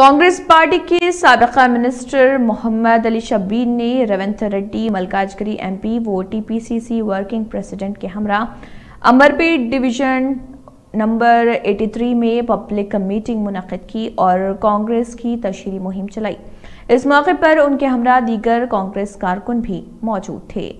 Congress party के सबका minister Mohammad Ali Shabbir ने रविंद्र रेड्डी मलकाजगिरी एमपी वो टीपीसीसी वर्किंग प्रेसिडेंट के हमरा। अमरपेट डिवीज़न नंबर 83 में पब्लिक मीटिंग मुनद की और कांग्रेस की तशहरी मुहिम चलाई। इस मौके पर उनके हमरा दीगर कांग्रेस कारकुन भी मौजूद थे।